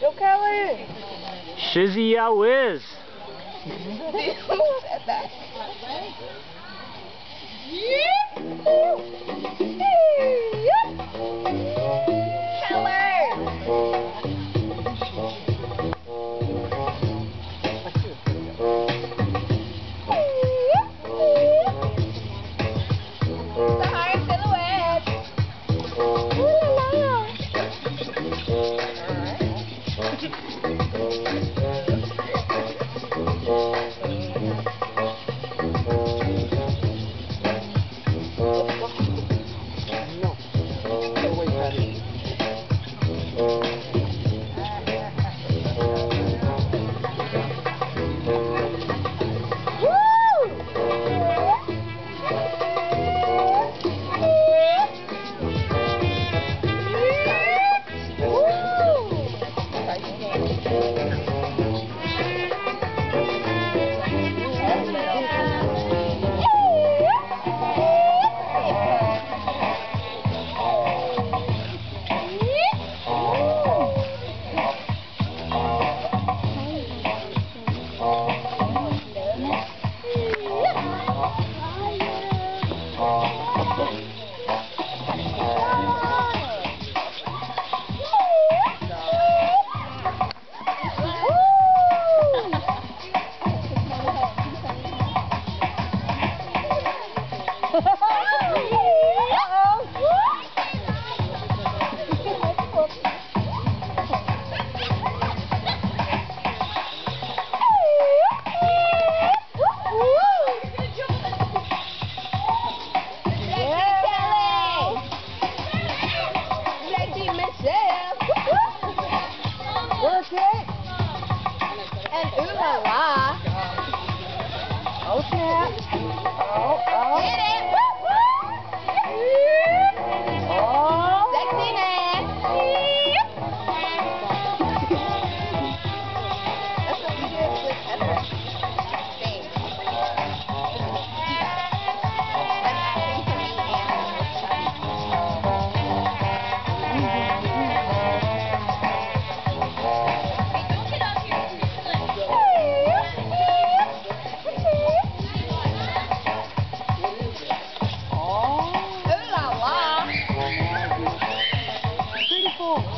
Go Kelly! Shizzy ya whiz. Obrigado. Thank you. 头啊，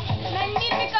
नन्ही pickup